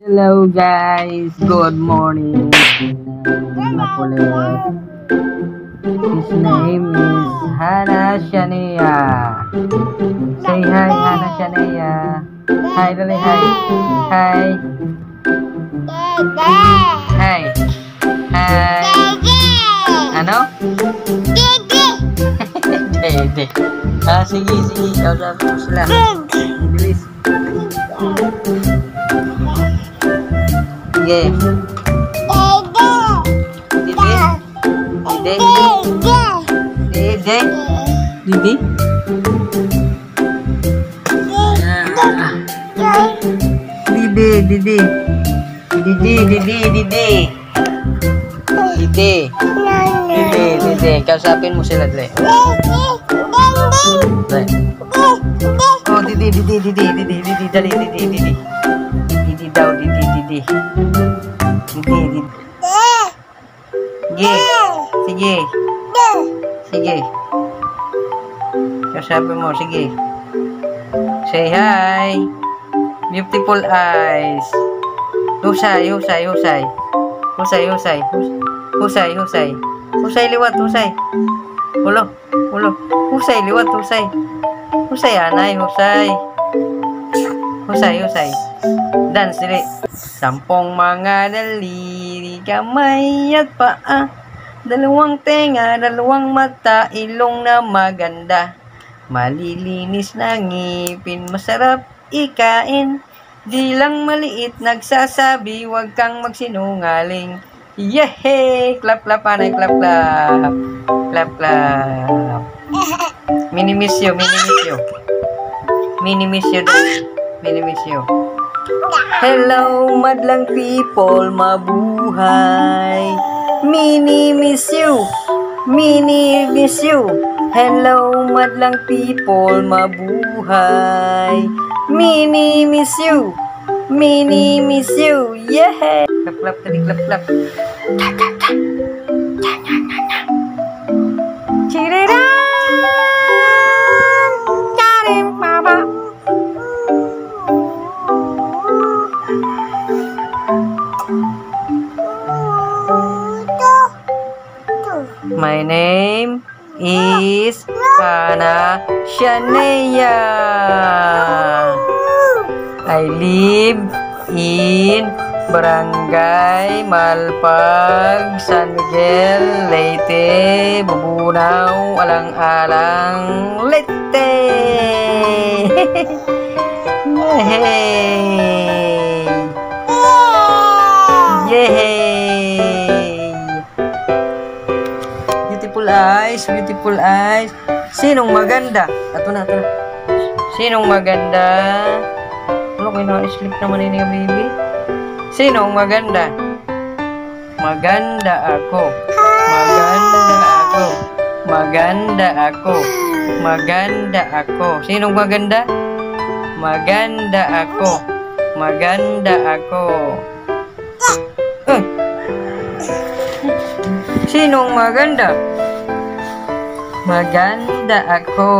Hello guys, good morning. Makulit. His name is Hana Shania. Say hi, Hana Shania. Hi, dali, hi. Hi. Hi. Hi. Ano? Dede. Ah, sige, sige. Kausapin mo sila. Bilis. Sige. Dede. Dede. Dede. Dede. Ah. Dede, Dede. Dede, Dede, Dede. Dede. Dede, Dede. Kausapin mo sila, Dede. Dede. Oh, Dede, Dede, Dede, Dede, Dede, dali, Dede, Dede. Dede daw, Dede, Dede. Sige. Sige. Sige. Kausapin mo, sige. Say hi. Beautiful eyes. Husay, husay, husay. Husay, husay. Hus- Husay, husay. Husay, liwat, husay. Ulo, ulo. Husay, liwat, husay. Husay, anay, husay. Husay, husay. Dance, dili. Sampung mga daliri, kamay at paa. Dalawang tenga, dalawang mata, ilong na maganda. Malilinis na ngipin, masarap ikain. Di lang maliit, nagsasabi, wag kang magsinungaling. Yehey! Clap, clap, anay, clap, clap. Clap, clap. Mini-miss you, mini-miss you. Mini-miss you daw. Mini-miss you. Hello, madlang people, mabuhay. Mini-miss you. Mini-miss you. Hello, madlang people, mabuhay. Mini-miss you. Mini-miss you. Yeah! Clap, clap, tadi, clap, clap. My name is Hana Shania. I live in Barangay Malpag, San Miguel, Leyte, Bubunaw, Alang-alang, Leyte! Yay! Eyes, beautiful eyes. Sinong maganda? Ato na, ato na. Sinong maganda? Ano kayo na-sleep naman ini baby? Sinong maganda? Maganda ako. Maganda ako. Maganda ako. Maganda ako. Sinong maganda? Maganda ako. Maganda ako. Eh. Sinong maganda? Maganda ako.